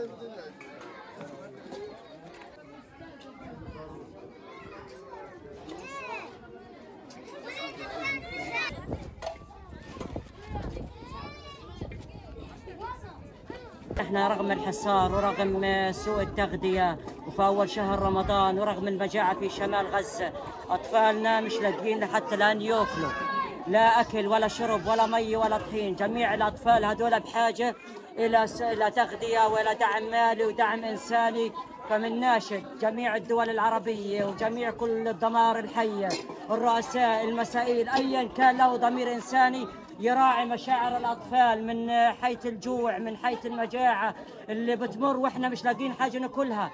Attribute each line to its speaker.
Speaker 1: إحنا رغم الحصار ورغم سوء التغذية وفي أول شهر رمضان ورغم المجاعة في شمال غزة أطفالنا مش لاقيين حتى الآن يأكلوا. لا أكل ولا شرب ولا مي ولا طحين. جميع الأطفال هذول بحاجة إلى س- إلى تغذية وإلى دعم مالي ودعم إنساني. فمن ناشد جميع الدول العربية وجميع كل الضمائر الحية الرؤساء المسائل أيا كان له ضمير إنساني يراعي مشاعر الأطفال من حيث الجوع من حيث المجاعة اللي بتمر وإحنا مش لاقين حاجة ناكلها.